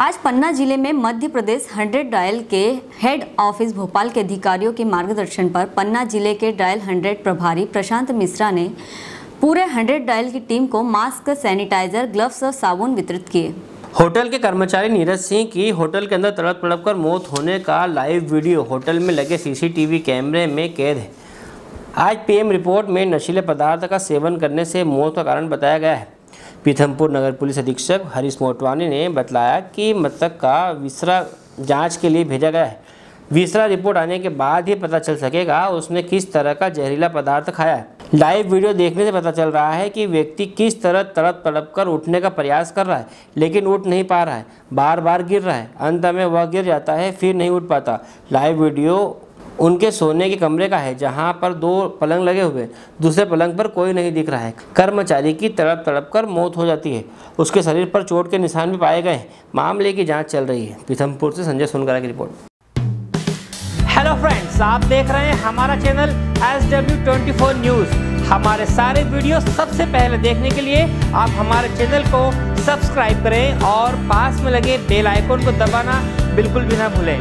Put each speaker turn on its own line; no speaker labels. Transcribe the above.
आज पन्ना ज़िले में मध्य प्रदेश हंड्रेड डायल के हेड ऑफ़िस भोपाल के अधिकारियों के मार्गदर्शन पर पन्ना ज़िले के डायल हंड्रेड प्रभारी प्रशांत मिश्रा ने पूरे हंड्रेड डायल की टीम को मास्क, सैनिटाइजर, ग्लव्स और साबुन वितरित किए।
होटल के कर्मचारी नीरज सिंह की होटल के अंदर तड़प तड़प कर मौत होने का लाइव वीडियो होटल में लगे सीसीटीवी कैमरे में कैद है। आज पीएम रिपोर्ट में नशीले पदार्थ का सेवन करने से मौत का कारण बताया गया है। पीथमपुर नगर पुलिस अधीक्षक हरीश मोटवानी ने बताया कि मृतक का विसरा जाँच के लिए भेजा गया है। विसरा रिपोर्ट आने के बाद ही पता चल सकेगा उसने किस तरह का जहरीला पदार्थ खाया है। लाइव वीडियो देखने से पता चल रहा है कि व्यक्ति किस तरह तड़प तड़प कर उठने का प्रयास कर रहा है, लेकिन उठ नहीं पा रहा है बार बार गिर रहा है। अंत में वह गिर जाता है, फिर नहीं उठ पाता। लाइव वीडियो उनके सोने के कमरे का है, जहाँ पर दो पलंग लगे हुए दूसरे पलंग पर कोई नहीं दिख रहा है। कर्मचारी की तड़प तड़प कर मौत हो जाती है। उसके शरीर पर चोट के निशान भी पाए गए हैं। मामले की जाँच चल रही है। पीथमपुर से संजय सोनकरा की रिपोर्ट। हेलो फ्रेंड्स आप देख रहे हैं हमारा channel S W twenty four news हमारे सारे वीडियो सबसे पहले देखने के लिए आप हमारे चैनल को सब्सक्राइब करें और पास में लगे बेल आइकन को दबाना बिल्कुल भी ना भूलें।